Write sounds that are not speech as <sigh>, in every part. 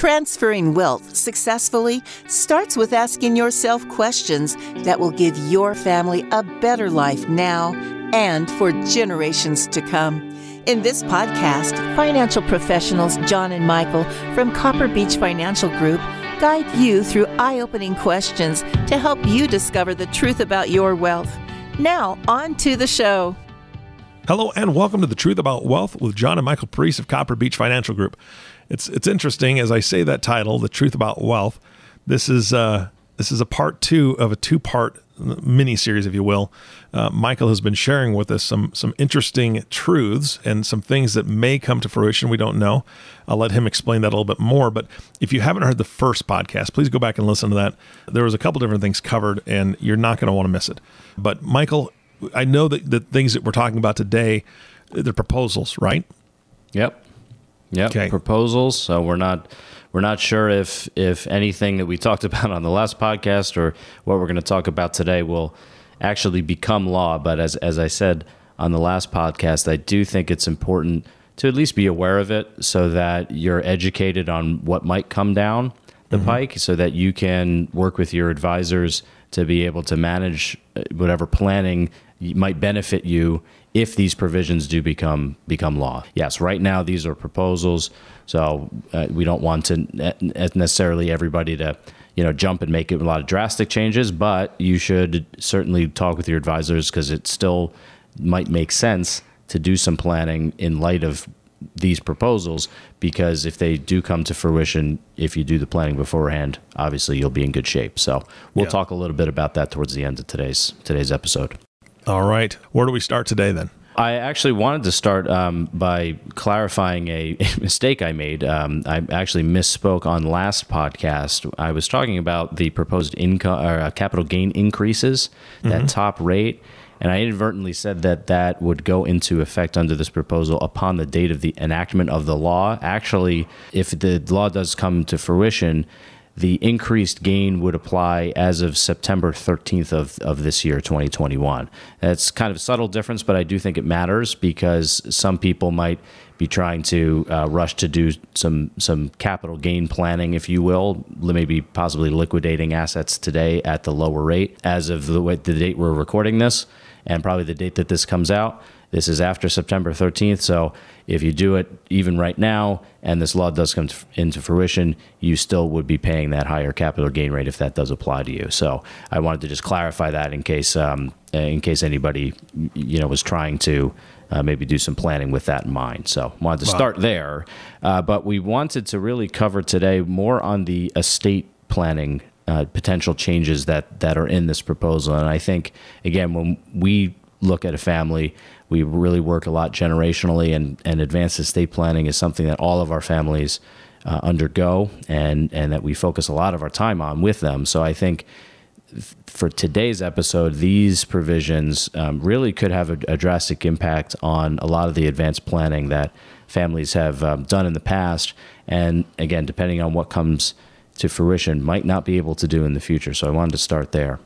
Transferring wealth successfully starts with asking yourself questions that will give your family a better life now and for generations to come. In this podcast, financial professionals John and Michael from Copper Beech Financial Group guide you through eye opening questions to help you discover the truth about your wealth. Now, on to the show. Hello and welcome to the Truth About Wealth with John and Michael Parise of Copper Beech Financial Group. It's it's interesting as I say that title, The Truth About Wealth. This is uh, this is a part two of a two part mini series, if you will. Uh, Michael has been sharing with us some some interesting truths and some things that may come to fruition. We don't know. I'll let him explain that a little bit more. But if you haven't heard the first podcast, please go back and listen to that. There was a couple different things covered, and you're not going to want to miss it. But Michael, I know that the things that we're talking about today, they're proposals, right? Yep. Yep. Okay. Proposals. So we're not we're not sure if if anything that we talked <laughs> about on the last podcast or what we're going to talk about today will actually become law. But as as I said on the last podcast, I do think it's important to at least be aware of it so that you're educated on what might come down the mm-hmm. pike so that you can work with your advisors to be able to manage uh, whatever planning might benefit you if these provisions do become become law. Yes, right now these are proposals, so uh, we don't want to necessarily everybody to you know jump and make a lot of drastic changes, but you should certainly talk with your advisors because it still might make sense to do some planning in light of these proposals because if they do come to fruition if you do the planning beforehand obviously you'll be in good shape so we'll yeah. talk a little bit about that towards the end of today's today's episode all right. Where do we start today then? I actually wanted to start um, by clarifying a, <laughs> a, mistake I made. Um, I actually misspoke on last podcast. I was talking about the proposed income or uh, capital gain increases, that mm-hmm. top rate, and I inadvertently said that that would go into effect under this proposal upon the date of the enactment of the law. Actually, if the law does come to fruition, the increased gain would apply as of September 13th of, of this year, 2021. That's kind of a subtle difference, but I do think it matters because some people might be trying to uh, rush to do some some capital gain planning, if you will, maybe possibly liquidating assets today at the lower rate as of the, the date we're recording this, and probably the date that this comes out. This is after September 13th. So if you do it even right now and this law does come into fruition, you still would be paying that higher capital gain rate if that does apply to you. So I wanted to just clarify that in case um, in case anybody you know was trying to uh, maybe do some planning with that in mind. So wanted to wow. start there, uh, but we wanted to really cover today more on the estate planning uh, potential changes that that are in this proposal. And I think again, when we look at a family, we really work a lot generationally, and, and advanced estate planning is something that all of our families uh, undergo and, and that we focus a lot of our time on with them. So I think for today's episode, these provisions um, really could have a, a, drastic impact on a lot of the advanced planning that families have um, done in the past. And again, depending on what comes to fruition, might not be able to do in the future. So I wanted to start there.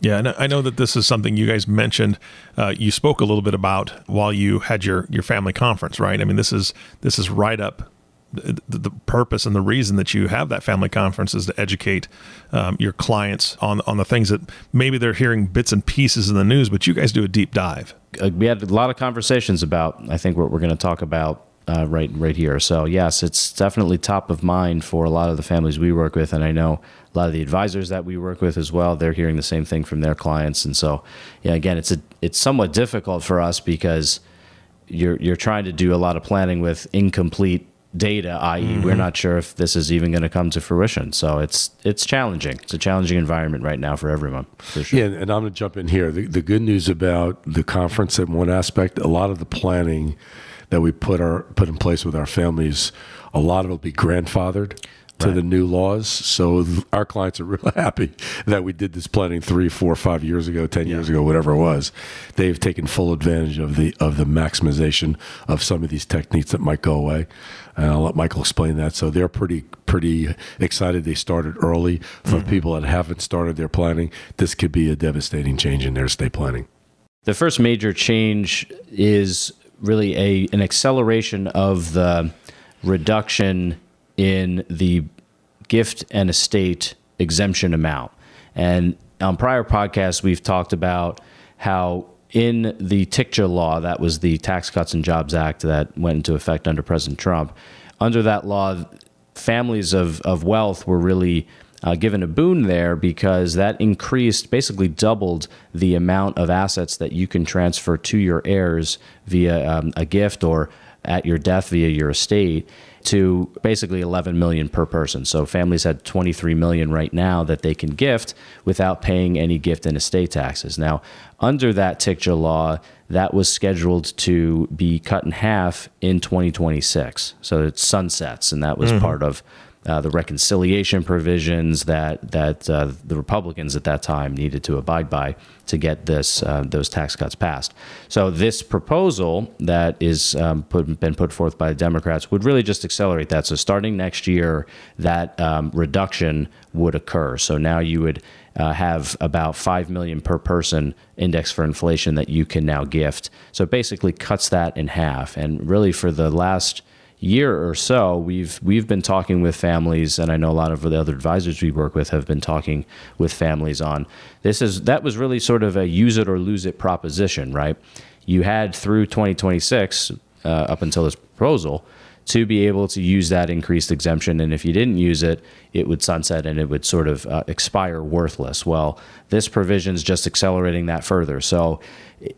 Yeah, and I know that this is something you guys mentioned. Uh, you spoke a little bit about while you had your your family conference, right? I mean, this is this is right up the, the purpose and the reason that you have that family conference is to educate um, your clients on on the things that maybe they're hearing bits and pieces in the news, but you guys do a deep dive. Uh, we had a lot of conversations about. I think what we're going to talk about uh, right right here. So yes, it's definitely top of mind for a lot of the families we work with, and I know a lot of the advisors that we work with as well. They're hearing the same thing from their clients, and so yeah, again, it's a it's somewhat difficult for us because you're you're trying to do a lot of planning with incomplete data, i.e., mm-hmm. we're not sure if this is even going to come to fruition. So it's it's challenging. It's a challenging environment right now for everyone. For sure. Yeah, and I'm going to jump in here. The, the good news about the conference, in one aspect, a lot of the planning that we put our put in place with our families, a lot of it will be grandfathered to right. the new laws. So our clients are <laughs> real happy that we did this planning three, four, five years ago, ten yeah. years ago, whatever it was. They've taken full advantage of the of the maximization of some of these techniques that might go away. And I'll let Michael explain that. So they're pretty pretty excited. They started early. For mm-hmm. people that haven't started their planning, this could be a devastating change in their estate planning. The first major change is really a an acceleration of the reduction in the gift and estate exemption amount. And on prior podcasts, we've talked about how in the TICJA law, that was the Tax Cuts and Jobs Act that went into effect under President Trump. Under that law, families of, of wealth were really uh, given a boon there because that increased, basically doubled the amount of assets that you can transfer to your heirs via um, a gift or at your death via your estate to basically 11 million per person. So families had 23 million right now that they can gift without paying any gift and estate taxes. Now, under that TICJA law, that was scheduled to be cut in half in 2026. So it sunsets, and that was mm-hmm. part of uh, the reconciliation provisions that that uh, the Republicans at that time needed to abide by to get this uh, those tax cuts passed. So this proposal that is um, put, been put forth by the Democrats would really just accelerate that. So starting next year, that um, reduction would occur. So now you would uh, have about five million per person index for inflation that you can now gift. So it basically cuts that in half. And really, for the last year or so, we've we've been talking with families, and I know a lot of the other advisors we work with have been talking with families on this. Is that was really sort of a use it or lose it proposition, right? You had through 2026 uh, up until this proposal to be able to use that increased exemption, and if you didn't use it, it would sunset and it would sort of uh, expire worthless. Well, this provision is just accelerating that further. So,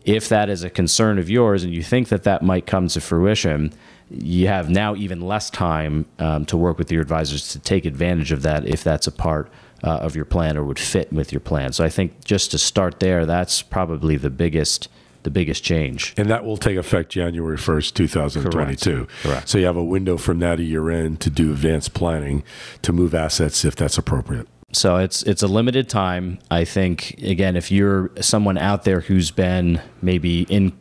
if that is a concern of yours, and you think that that might come to fruition you have now even less time um, to work with your advisors to take advantage of that if that's a part uh, of your plan or would fit with your plan. So I think just to start there, that's probably the biggest the biggest change. And that will take effect January 1st, 2022. Correct. Correct. So you have a window from that a year in to do advanced planning to move assets if that's appropriate. So it's it's a limited time. I think again, if you're someone out there who's been maybe in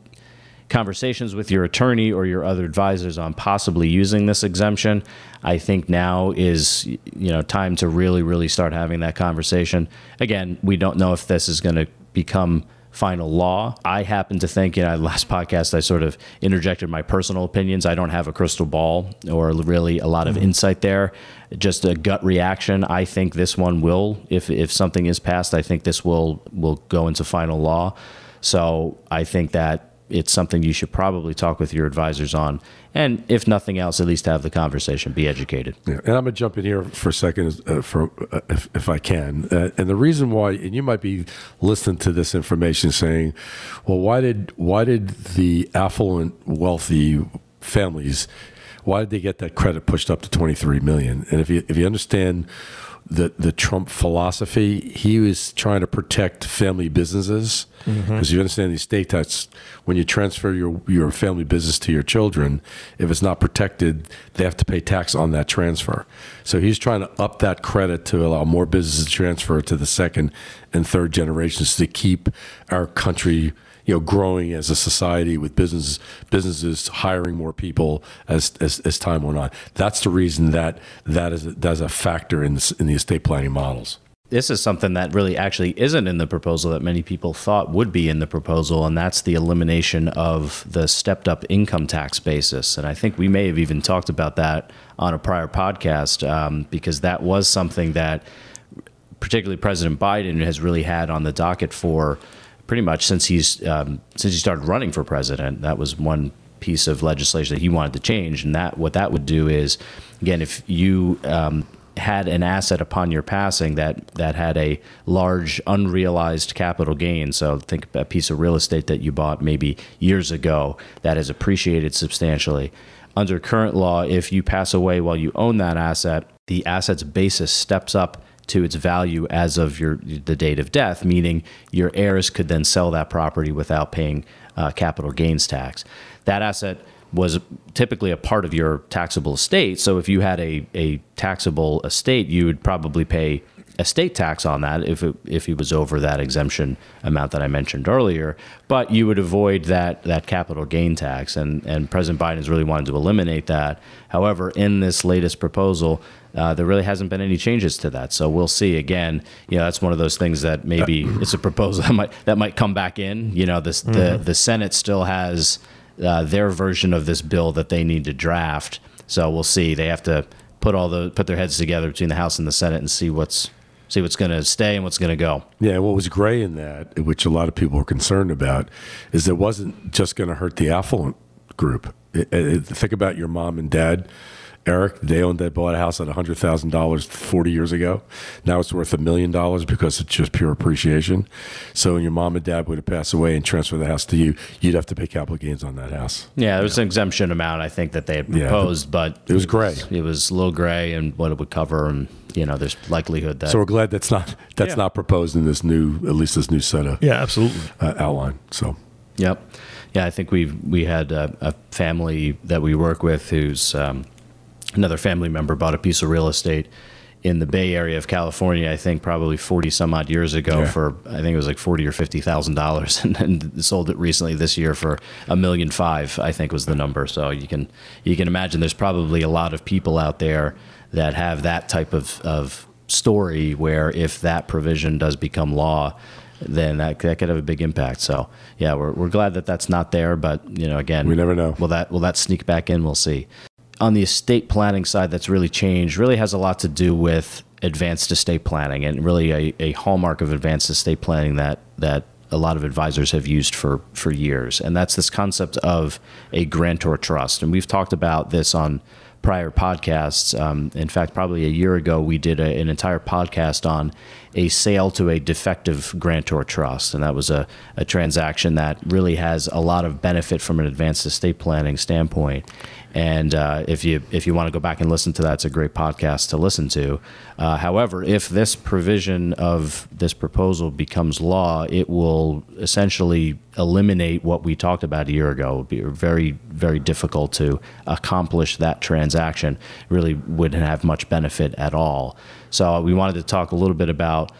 conversations with your attorney or your other advisors on possibly using this exemption, I think now is you know time to really really start having that conversation. Again, we don't know if this is going to become final law. I happen to think, you know, last <laughs> podcast I sort of interjected my personal opinions. I don't have a crystal ball or really a lot of mm-hmm. insight there. Just a gut reaction. I think this one will, if if something is passed, I think this will will go into final law. So I think that it's something you should probably talk with your advisors on. And if nothing else, at least have the conversation, be educated. Yeah. And I'm going to jump in here for a second, uh, for, uh, if, if, I can. Uh, and the reason why, and you might be listening to this information saying, well, why did, why did the affluent, wealthy families, why did they get that credit pushed up to 23 million? And if you, if you understand the the Trump philosophy. He was trying to protect family businesses because mm-hmm. you understand the state tax when you transfer your your family business to your children, if it's not protected, they have to pay tax on that transfer. So he's trying to up that credit to allow more businesses to transfer to the second and third generations to keep our country you know growing as a society with business businesses hiring more people as, as, as time went on. That's the reason that that is that's a factor in in the estate planning models this is something that really actually isn't in the proposal that many people thought would be in the proposal, and that's the elimination of the stepped up income tax basis. And I think we may have even talked about that on a prior podcast um, because that was something that, particularly President Biden, has really had on the docket for pretty much since he's um, since he started running for president. That was one piece of legislation that he wanted to change, and that what that would do is, again, if you um, had an asset upon your passing that that had a large unrealized capital gain. So think a piece of real estate that you bought maybe years ago that has appreciated substantially. Under current law, if you pass away while you own that asset, the asset's basis steps up to its value as of your the date of death, meaning your heirs could then sell that property without paying uh, capital gains tax. That asset was typically a part of your taxable estate. So if you had a, a taxable estate, you would probably pay estate tax on that if it, if it was over that exemption amount that I mentioned earlier. But you would avoid that that capital gain tax, and and President Biden has really wanted to eliminate that. However, in this latest proposal. Uh, there really hasn't been any changes to that, so we'll see. Again, you know, that's one of those things that maybe it's a proposal that might that might come back in. You know, this mm-hmm. the the Senate still has uh, their version of this bill that they need to draft, so we'll see. They have to put all the put their heads together between the House and the Senate and see what's see what's going to stay and what's going to go. Yeah, what was gray in that, which a lot of people were concerned about, is it wasn't just going to hurt the affluent group. It, it, think about your mom and dad Eric, they owned that bought a house at hundred thousand dollars forty years ago. Now it's worth a million dollars because it's just pure appreciation. So when your mom and dad would have passed away and transferred the house to you, you'd have to pay capital gains on that house. Yeah, there was yeah. an exemption amount I think that they had proposed, yeah, but it was gray. It was a little gray and what it would cover, and you know, there's likelihood that. So we're glad that's not that's yeah. not proposed in this new at least this new set of yeah, absolutely uh, outline. So. Yep. Yeah, I think we we had a, a, family that we work with who's um, another family member bought a piece of real estate in the Bay Area of California, I think probably 40 some odd years ago for, I think it was like 40 or $50,000 <laughs> and then sold it recently this year for a million five, I think was the number. So you can, you can imagine there's probably a lot of people out there that have that type of, of story where if that provision does become law, then that, that could have a big impact. So yeah, we're, we're glad that that's not there, but you know, again, we never know. Will that, will that sneak back in? We'll see on the estate planning side that's really changed really has a lot to do with advanced estate planning and really a, a hallmark of advanced estate planning that that a lot of advisors have used for for years. And that's this concept of a grantor trust. And we've talked about this on prior podcasts. Um, in fact probably a year ago we did a, an entire podcast on a sale to a defective grantor trust. And that was a, a transaction that really has a lot of benefit from an advanced estate planning standpoint and uh, if you if you want to go back and listen to that, it's a great podcast to listen to. Uh, however, if this provision of this proposal becomes law, it will essentially eliminate what we talked about a year ago. It would be very very difficult to accomplish that transaction. Really wouldn't have much benefit at all. So we wanted to talk a little bit about.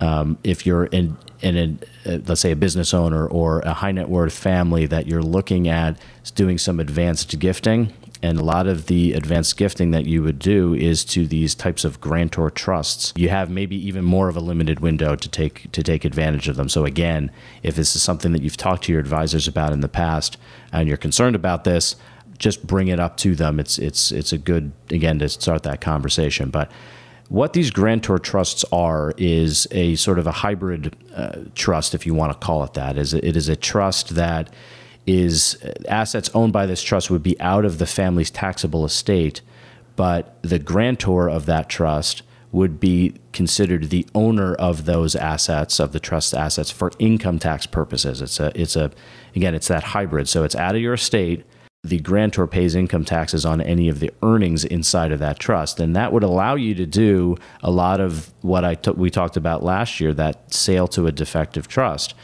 Um, if you're in, in a, uh, let's say a business owner or a high net worth family that you're looking at doing some advanced gifting and a lot of the advanced gifting that you would do is to these types of grantor trusts. You have maybe even more of a limited window to take to take advantage of them. So again, if this is something that you've talked to your advisors about in the past and you're concerned about this, just bring it up to them. It's it's it's a good again to start that conversation. But what these grantor trusts are is a sort of a hybrid uh, trust, if you want to call it that. Is it is a trust that is uh, assets owned by this trust would be out of the family's taxable estate, but the grantor of that trust would be considered the owner of those assets of the trust assets for income tax purposes. It's a it's a again it's that hybrid. So it's out of your estate. The grantor pays income taxes on any of the earnings inside of that trust, and that would allow you to do a lot of what I we talked about last year. That sale to a defective trust.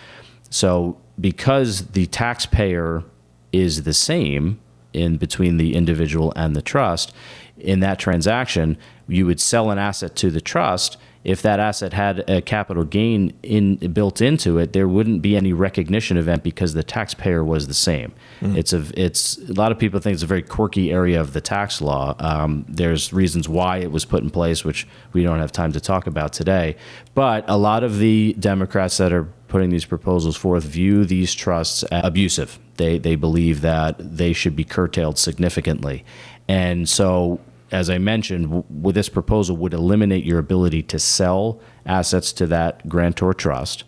So because the taxpayer is the same in between the individual and the trust, in that transaction, you would sell an asset to the trust. If that asset had a capital gain in built into it, there wouldn't be any recognition event because the taxpayer was the same. Mm. It's a it's a lot of people think it's a very quirky area of the tax law. Um, there's reasons why it was put in place, which we don't have time to talk about today. But a lot of the Democrats that are putting these proposals forth view these trusts abusive. They, they believe that they should be curtailed significantly. And so, as I mentioned, with this proposal would eliminate your ability to sell assets to that grantor trust.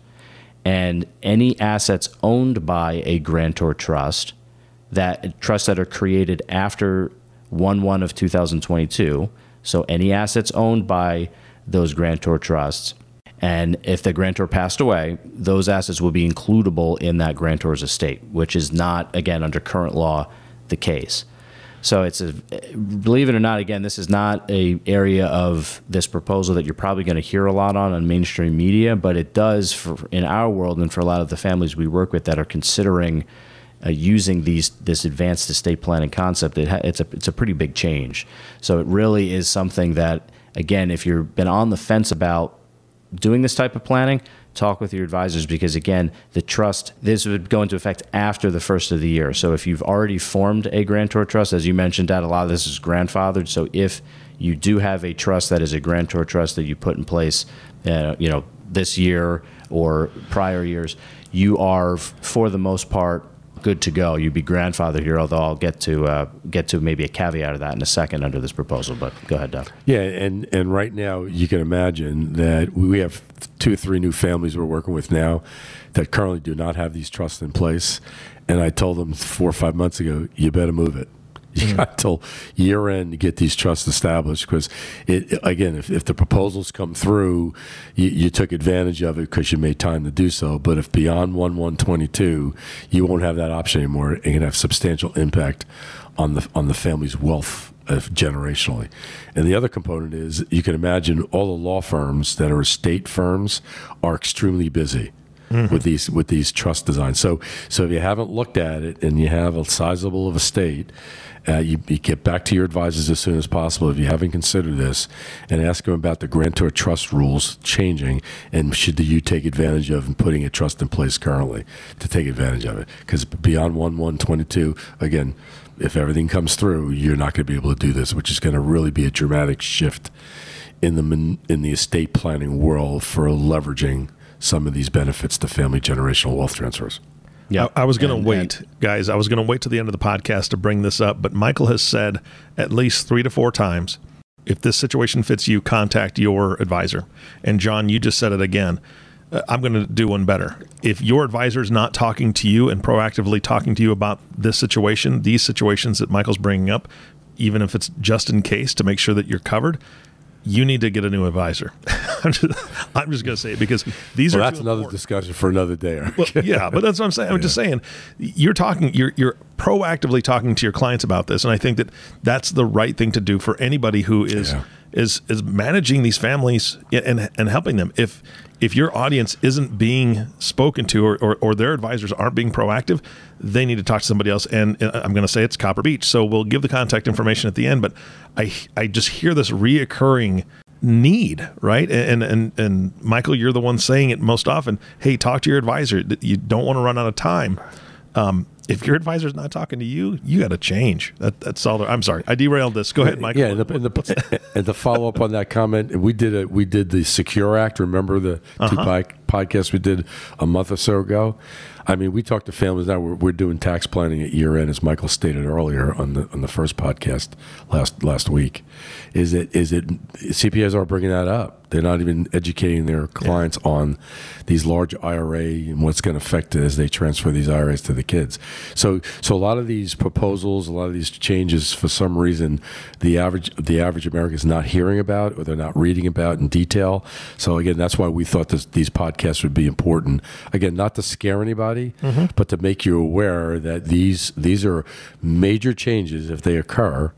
And any assets owned by a grantor trust, that trusts that are created after 1 1 of 2022, so any assets owned by those grantor trusts and if the grantor passed away, those assets will be includable in that grantor's estate, which is not, again, under current law, the case. So it's a, believe it or not, again, this is not a area of this proposal that you're probably going to hear a lot on on mainstream media, but it does for in our world and for a lot of the families we work with that are considering uh, using these this advanced estate planning concept. It it's a it's a pretty big change. So it really is something that again, if you've been on the fence about doing this type of planning, talk with your advisors because again, the trust this would go into effect after the first of the year. So if you've already formed a grantor trust, as you mentioned, that a lot of this is grandfathered. So if you do have a trust that is a grantor trust that you put in place, uh, you know, this year or prior years, you are for the most part good to go. You'd be grandfathered here, although I'll get to uh, get to maybe a caveat of that in a second under this proposal. But go ahead, Doug. Yeah, and and right now you can imagine that we have two or three new families we're working with now that currently do not have these trusts in place. And I told them four or five months ago, you better move it. <laughs> You mm-hmm. got till year end to get these trusts established because it again, if, if the proposals come through, you, you took advantage of it because you made time to do so. But if beyond one one twenty two, you won't have that option anymore. And It can have substantial impact on the on the family's wealth uh, generationally. And the other component is you can imagine all the law firms that are estate firms are extremely busy mm-hmm. with these with these trust designs. So so if you haven't looked at it and you have a sizable of a state, uh, you, you, get back to your advisors as soon as possible if you haven't considered this, and ask them about the grantor trust rules changing, and should you take advantage of and putting a trust in place currently to take advantage of it? Because beyond one one twenty two, again, if everything comes through, you're not going to be able to do this, which is going to really be a dramatic shift in the in the estate planning world for leveraging some of these benefits to family generational wealth transfers. Yeah, I, I, was going to wait, and, guys. I was going to wait to the end of the podcast to bring this up, but Michael has said at least three to four times, if this situation fits you, contact your advisor. And John, you just said it again. Uh, I'm going to do one better. If your advisor is not talking to you and proactively talking to you about this situation, these situations that Michael's bringing up, even if it's just in case to make sure that you're covered, you need to get a new advisor. <laughs> I'm just, just going to say it because these well, are that's another important. discussion for another day. well, yeah, but that's what I'm saying. I'm yeah. just saying you're talking, you're you're proactively talking to your clients about this, and I think that that's the right thing to do for anybody who is yeah. Is is managing these families and and helping them. If if your audience isn't being spoken to or, or, or, their advisors aren't being proactive, they need to talk to somebody else. And I'm going to say it's Copper Beech. So we'll give the contact information at the end. But I, I just hear this reoccurring need, right? And, and, and Michael, you're the one saying it most often. Hey, talk to your advisor. You don't want to run out of time. Um, if your advisor's not talking to you, you got to change. That, that's all. I'm sorry, I derailed this. Go ahead, Michael. Yeah, and the, and the, and the follow up on that comment, we did a we did the Secure Act. Remember the uh-huh. two podcast we did a month or so ago? I mean, we talk to families now. We're, we're doing tax planning at year end, as Michael stated earlier on the on the first podcast last last week. Is it is it CPAs are bringing that up? They're not even educating their clients yeah. on these large IRA and what's going to affect it as they transfer these IRAs to the kids. So so a lot of these proposals, a lot of these changes, for some reason, the average the average American is not hearing about or they're not reading about in detail. So again, that's why we thought this, these podcasts would be important. Again, not to scare anybody, mm-hmm. but to make you aware that these these are major changes if they occur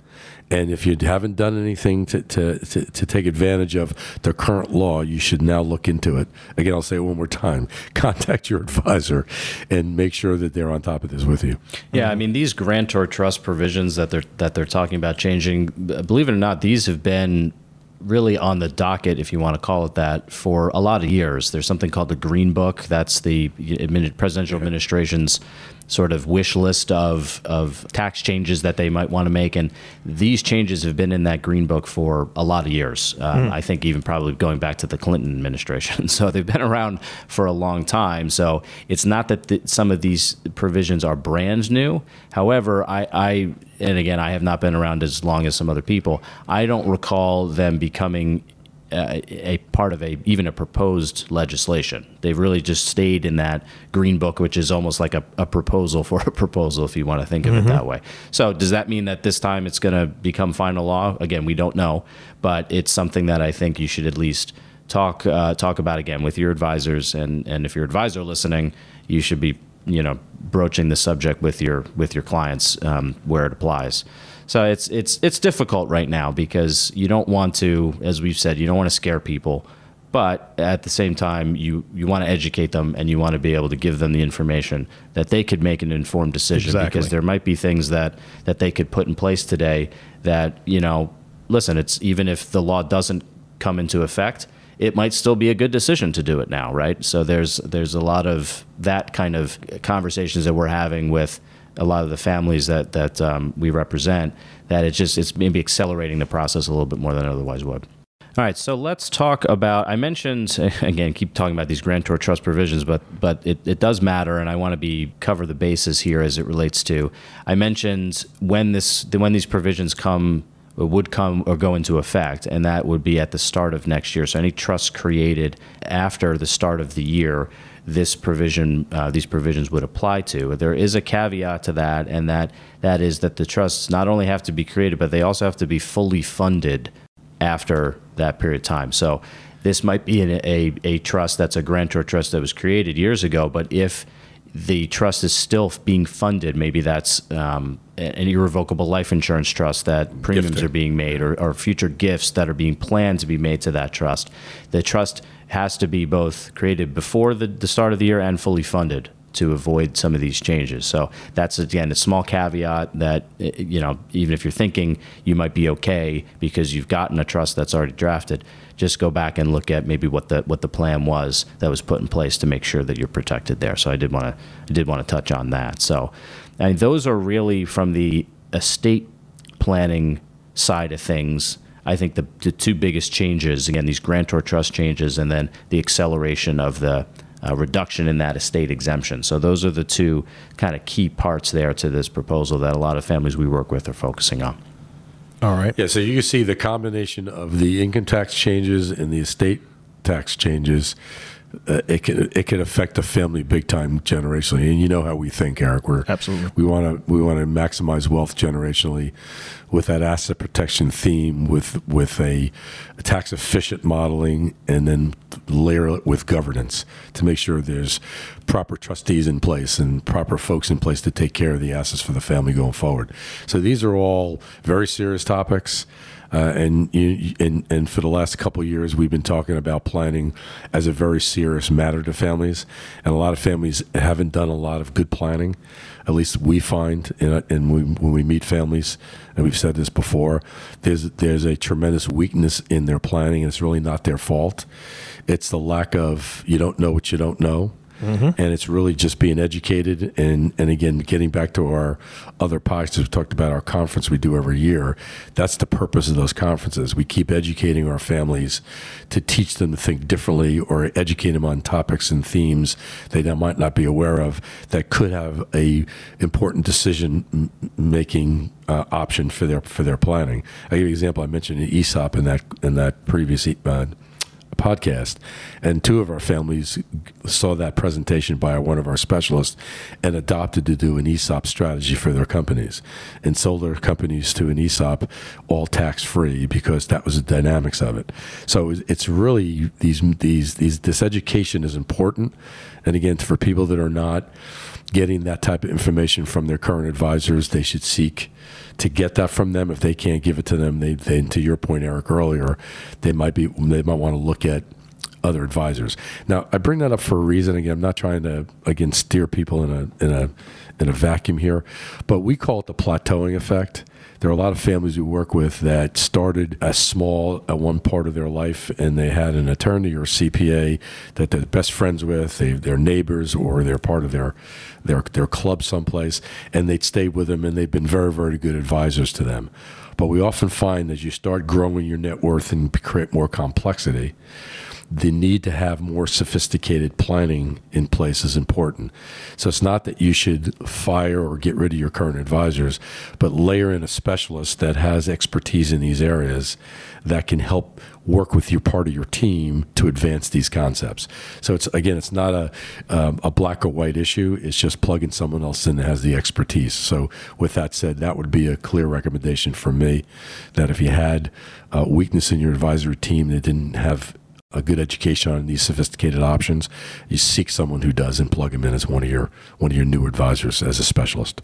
and if you haven't done anything to, to, to, to, take advantage of the current law, you should now look into it. Again, I'll say it one more time <laughs> contact your advisor and make sure that they're on top of this with you. Yeah, I mean, these grantor trust provisions that they're, that they're talking about changing, believe it or not, these have been really on the docket, if you want to call it that, for a lot of years. There's something called the Green Book. That's the admitted presidential administration's sort of wish list of, of tax changes that they might want to make. And these changes have been in that Green Book for a lot of years. Uh, mm. I think even probably going back to the Clinton administration. <laughs> So they've been around for a long time. So it's not that the, some of these provisions are brand new. However, I, I, and again, I have not been around as long as some other people, I don't recall them becoming uh, a part of a even a proposed legislation. They've really just stayed in that green book, which is almost like a, a proposal for a proposal, if you want to think of mm-hmm. it that way. So, does that mean that this time it's going to become final law? Again, we don't know, but it's something that I think you should at least talk uh, talk about again with your advisors, and and if your advisor listening, you should be you know broaching the subject with your with your clients um, where it applies. So it's it's it's difficult right now because you don't want to, as we've said, you don't want to scare people, but at the same time, you you want to educate them and you want to be able to give them the information that they could make an informed decision exactly. because there might be things that that they could put in place today that you know, listen, it's even if the law doesn't come into effect, it might still be a good decision to do it now, right? So there's there's a lot of that kind of conversations that we're having with a lot of the families that that um, we represent that it's just it's maybe accelerating the process a little bit more than otherwise would. All right, so let's talk about. I mentioned <laughs> again, keep talking about these grantor trust provisions, but but it, it does matter, and I want to be cover the bases here as it relates to. I mentioned when this when these provisions come would come or go into effect, and that would be at the start of next year. So any trust created after the start of the year, this provision, uh, these provisions would apply to. There is a caveat to that, and that that is that the trusts not only have to be created, but they also have to be fully funded after that period of time. So this might be a, a, a trust that's a grantor trust that was created years ago, but if the trust is still being funded. Maybe that's um, an irrevocable life insurance trust that premiums Gifting. are being made, or, or, future gifts that are being planned to be made to that trust. The trust has to be both created before the, the start of the year and fully funded to avoid some of these changes. So that's again a small caveat that eh, you know even if you're thinking you might be okay because you've gotten a trust that's already drafted, just go back and look at maybe what the what the plan was that was put in place to make sure that you're protected there. So I did want to I did want to touch on that. So and those are really from the estate planning side of things. I think the, the two biggest changes again these grantor trust changes and then the acceleration of the uh, reduction in that estate exemption. So those are the two kind of key parts there to this proposal that a lot of families we work with are focusing on. All right. Yeah, so you can see the combination of the income tax changes and the estate tax changes. Uh, it can it can affect a family big time generationally, and you know how we think, Eric. We're absolutely we want to we want to maximize wealth generationally with that asset protection theme, with with a, a tax efficient modeling, and then layer it with governance to make sure there's proper trustees in place and proper folks in place to take care of the assets for the family going forward. So these are all very serious topics. Uh, and, you, and and for the last couple years, we've been talking about planning as a very serious matter to families, and a lot of families haven't done a lot of good planning. At least we find, in, in we, when we meet families, and we've said this before, there's there's a tremendous weakness in their planning, and it's really not their fault. It's the lack of you don't know what you don't know Mm-hmm. And it's really just being educated and, and again, getting back to our other podcasts, we talked about our conference we do every year. That's the purpose of those conferences. We keep educating our families to teach them to think differently or educate them on topics and themes they might not be aware of that could have a important decision making uh, option for their for their planning. I give you an example. I mentioned ESOP in that in that previous uh, podcast, and two of our families saw that presentation by one of our specialists and adopted to do an ESOP strategy for their companies and sold their companies to an ESOP all tax free because that was the dynamics of it. So it's really these these these this education is important, and again for people that are not getting that type of information from their current advisors, they should seek to get that from them. If they can't give it to them, they, they to your point, Eric, earlier, they might be they might want to look at other advisors. Now, I bring that up for a reason. Again, I'm not trying to again steer people in a in a in a vacuum here, but we call it the plateauing effect. There are a lot of families we work with that started as small at one part of their life, and they had an attorney or CPA that they're best friends with, they, they're neighbors, or they're part of their their their club someplace, and they'd stay with them, and they've been very very good advisors to them. But we often find as you start growing your net worth and create more complexity, the need to have more sophisticated planning in place is important. So it's not that you should fire or get rid of your current advisors, but layer in a specialist that has expertise in these areas that can help work with your part of your team to advance these concepts. So it's again, it's not a um, a black or white issue. It's just plugging someone else in that has the expertise. So with that said, that would be a clear recommendation for me that if you had a weakness in your advisory team that didn't have a good education on these sophisticated options, you seek someone who does and plug them in as one of your one of your new advisors as a specialist.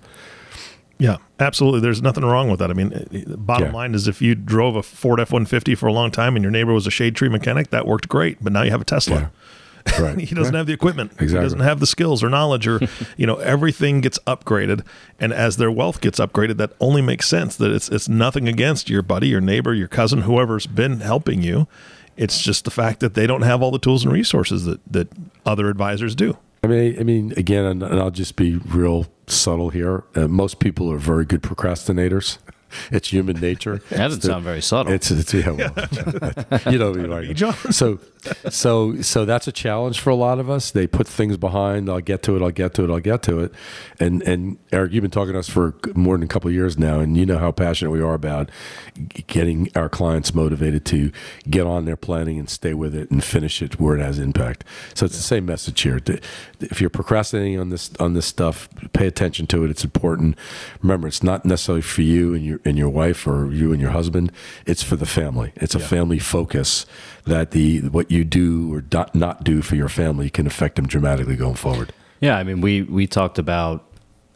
Yeah, absolutely. There's nothing wrong with that. I mean, eh, bottom yeah. line is if you drove a Ford F 150 for a long time and your neighbor was a shade tree mechanic, that worked great. But now you have a Tesla. Yeah. Right. <laughs> he doesn't right. have the equipment. Exactly. He doesn't have the skills or knowledge or, <laughs> you know, everything gets upgraded. And as their wealth gets upgraded, that only makes sense that it's, it's nothing against your buddy, your neighbor, your cousin, whoever's been helping you it's just the fact that they don't have all the tools and resources that, that other advisors do. I mean, I mean, again, and I'll just be real subtle here. Uh, most people are very good procrastinators. <laughs> it's human nature. That doesn't sound very subtle. It's, it's yeah, well, <laughs> you know, right. so so so that's a challenge for a lot of us. They put things behind. I'll get to it. I'll get to it. I'll get to it. And and Eric, you've been talking to us for more than a couple of years now, and you know how passionate we are about getting our clients motivated to get on their planning and stay with it and finish it where it has impact. So it's the same message here. If you're procrastinating on this on this stuff, pay attention to it. It's important. Remember, it's not necessarily for you and your and your wife or you and your husband. It's for the family. It's a yeah. family focus that the what you do or not do for your family can affect them dramatically going forward. Yeah, I mean, we we talked about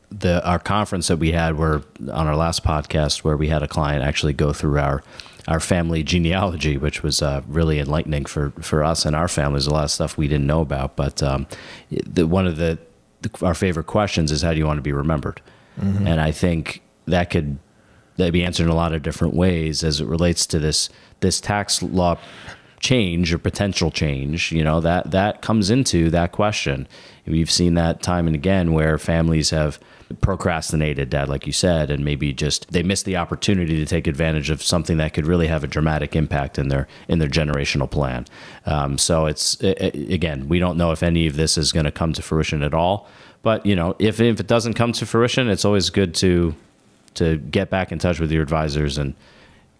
the our conference that we had where on our last podcast where we had a client actually go through our our family genealogy, which was uh, really enlightening for for us and our families. A lot of stuff we didn't know about, but um, the, one of the, the, our favorite questions is how do you want to be remembered? Mm-hmm. And I think that could that be answered in a lot of different ways as it relates to this this tax law change or potential change, you know, that that comes into that question. We've seen that time and again where families have procrastinated, Dad, like you said, and maybe just they missed the opportunity to take advantage of something that could really have a dramatic impact in their in their generational plan. Um, so it's it, again, we don't know if any of this is going to come to fruition at all. But you know, if if it doesn't come to fruition, it's always good to to get back in touch with your advisors and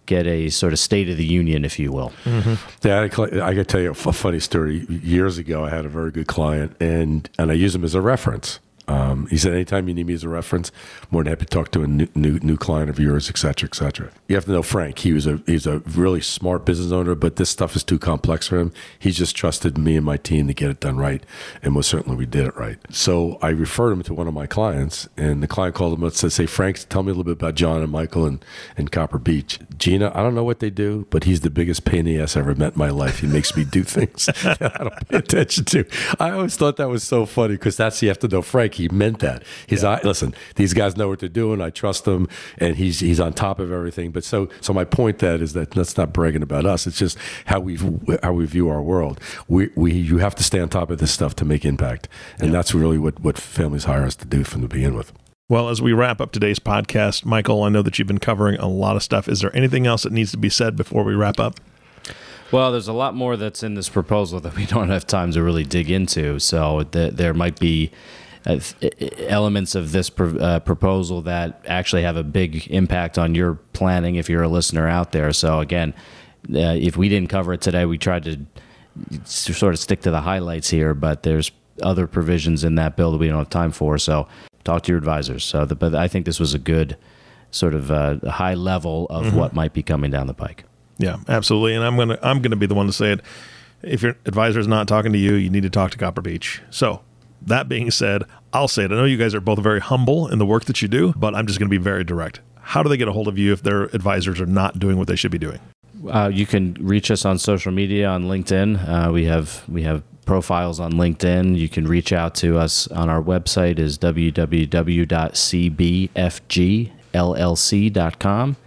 get a sort of state of the union, if you will. Mm-hmm. Yeah, I, I got to tell you a funny story. Years ago, I had a very good client, and and I use him as a reference. Um, he said, anytime you need me as a reference, more than happy to talk to a new, new, new client of yours, et cetera, et cetera. You have to know Frank. He was a he's a really smart business owner, but this stuff is too complex for him. He just trusted me and my team to get it done right, and most certainly we did it right. So I referred him to one of my clients, and the client called him up and said, "Say, Frank, tell me a little bit about John and Michael and, and Copper Beech. Gina, I don't know what they do, but he's the biggest pain in the ass I ever met in my life. He makes me do things <laughs> that I don't pay attention to. I always thought that was so funny because that's you have to know Frank. He meant that. He's yeah. listen. These guys know what they're doing. I trust them, and he's he's on top of everything. But so so my point that is that that's not bragging about us. It's just how we how we view our world. We we you have to stay on top of this stuff to make impact, and yeah. that's really what what families hire us to do from the begin with. Well, as we wrap up today's podcast, Michael, I know that you've been covering a lot of stuff. Is there anything else that needs to be said before we wrap up? Well, there's a lot more that's in this proposal that we <laughs> don't have time to really dig into. So th- there might be elements of this uh, proposal that actually have a big impact on your planning if you're a listener out there. So again, uh, if we didn't cover it today, we tried to sort of stick to the highlights here, but there's other provisions in that bill that we don't have time for. So talk to your advisors. So, the, but I think this was a good sort of uh, high level of mm-hmm. what might be coming down the pike. Yeah, absolutely. And I'm gonna I'm gonna be the one to say it. If your advisor is not talking to you, you need to talk to Copper Beech. So that being said, I'll say it. I know you guys are both very humble in the work that you do, but I'm just going to be very direct. How do they get a hold of you if their advisors are not doing what they should be doing? Uh, you can reach us on social media on LinkedIn. Uh, we have we have profiles on LinkedIn. You can reach out to us on our website is www.cbfgllc.com.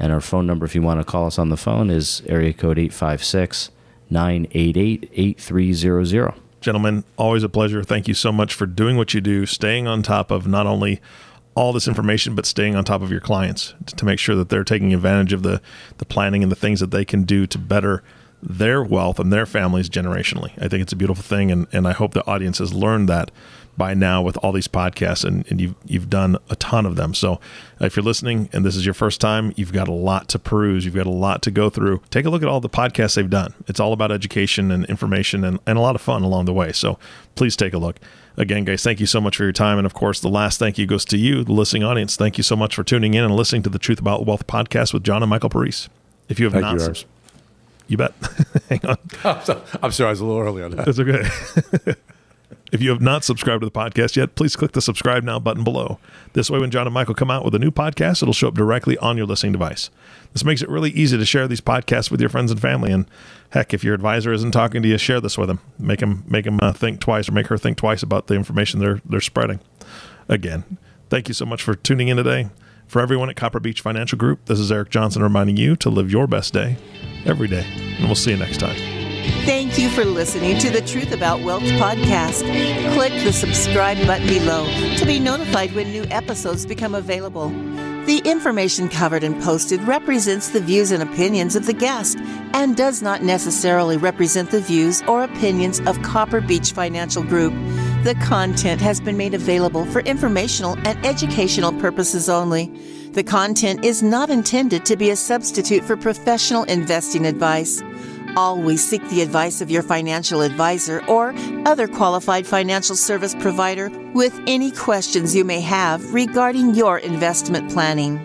And our phone number, if you want to call us on the phone, is area code 856 988 8300. Gentlemen, always a pleasure. Thank you so much for doing what you do, staying on top of not only all this information, but staying on top of your clients to make sure that they're taking advantage of the, the planning and the things that they can do to better their wealth and their families generationally. I think it's a beautiful thing, and, and I hope the audience has learned that by now with all these podcasts, and, and you've you've done a ton of them. So uh, if you're listening and this is your first time, you've got a lot to peruse, you've got a lot to go through. Take a look at all the podcasts they've done. It's all about education and information and, and a lot of fun along the way. So please take a look. Again, guys, thank you so much for your time. And of course, the last thank you goes to you, the listening audience. Thank you so much for tuning in and listening to the Truth About Wealth podcast with John and Michael Parise. If you have thank not, you, you bet. <laughs> Hang on. I'm, so, I'm sorry, I was a little early on that. That's okay. <laughs> if you have not subscribed to the podcast yet, please click the subscribe now button below. This way, when John and Michael come out with a new podcast, it'll show up directly on your listening device. This makes it really easy to share these podcasts with your friends and family. And heck, if your advisor isn't talking to you, share this with them. Make them make them uh, think twice or make her think twice about the information they're they're spreading. Again, thank you so much for tuning in today. For everyone at Copper Beech Financial Group, this is Eric Johnson reminding you to live your best day every day. And we'll see you next time. Thank you for listening to the Truth About Wealth podcast. Click the subscribe button below to be notified when new episodes become available. The information covered and posted represents the views and opinions of the guest and does not necessarily represent the views or opinions of Copper Beech Financial Group. The content has been made available for informational and educational purposes only. The content is not intended to be a substitute for professional investing advice. Always seek the advice of your financial advisor or other qualified financial service provider with any questions you may have regarding your investment planning.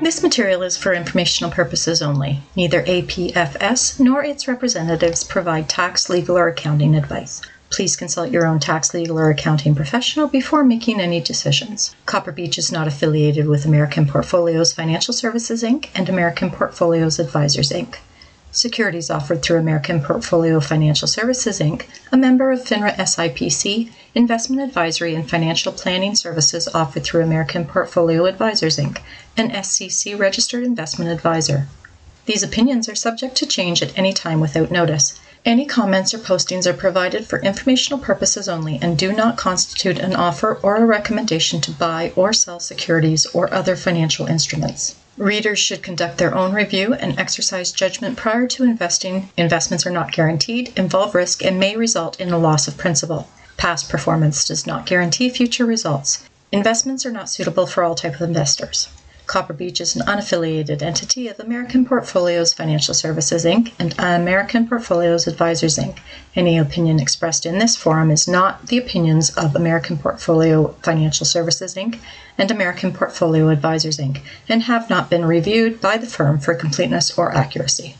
This material is for informational purposes only. Neither APFS nor its representatives provide tax, legal, or accounting advice. Please consult your own tax, legal, or accounting professional before making any decisions. Copper Beech is not affiliated with American Portfolios Financial Services Inc. and American Portfolios Advisors Inc. Securities offered through American Portfolio Financial Services Inc., a member of FINRA SIPC, investment advisory and financial planning services offered through American Portfolio Advisors Inc., an SEC registered investment advisor. These opinions are subject to change at any time without notice. Any comments or postings are provided for informational purposes only and do not constitute an offer or a recommendation to buy or sell securities or other financial instruments. Readers should conduct their own review and exercise judgment prior to investing. Investments are not guaranteed, involve risk, and may result in a loss of principal. Past performance does not guarantee future results. Investments are not suitable for all type of investors. Copper Beech is an unaffiliated entity of American Portfolios Financial Services Inc. and American Portfolios Advisors Inc. Any opinion expressed in this forum is not the opinions of American Portfolio Financial Services Inc. and American Portfolio Advisors Inc. and have not been reviewed by the firm for completeness or accuracy.